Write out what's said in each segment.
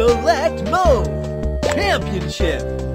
Select mode. Championship.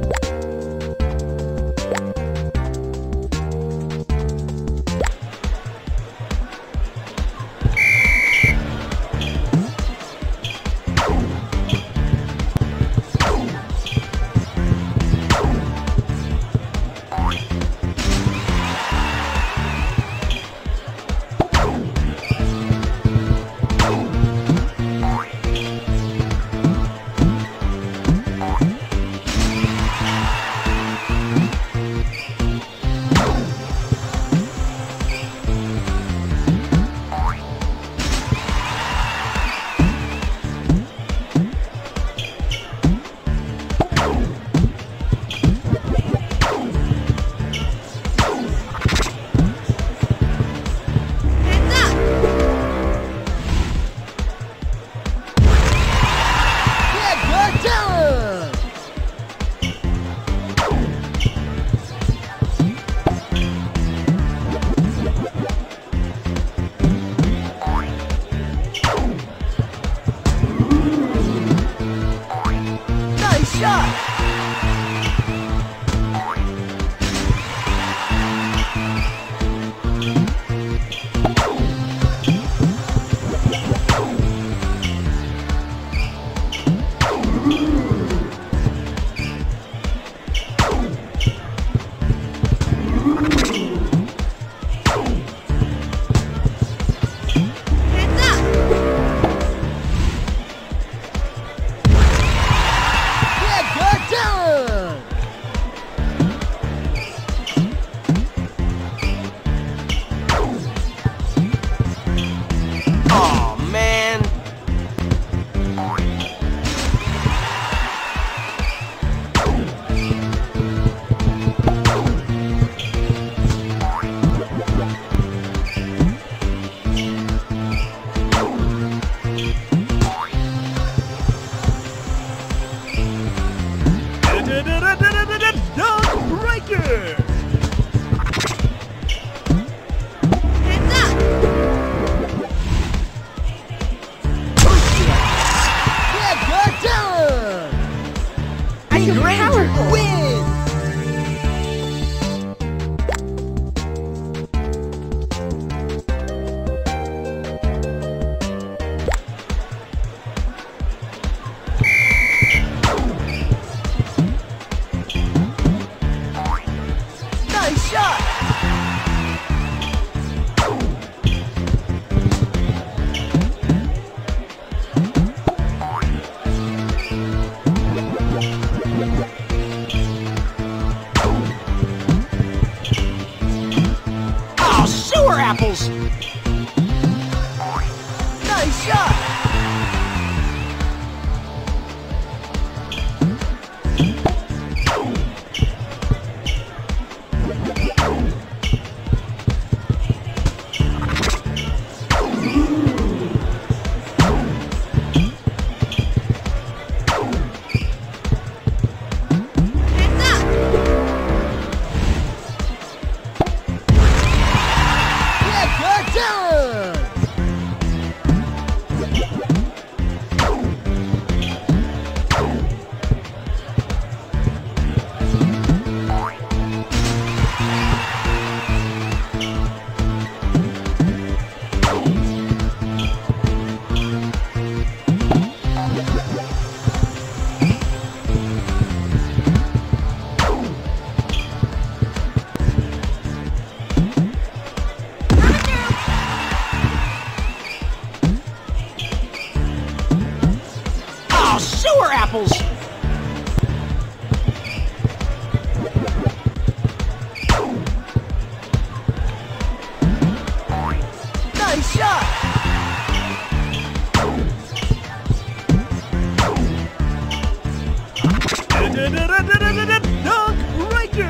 Shot.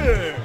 Breaker.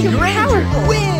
Feel powerful! Win!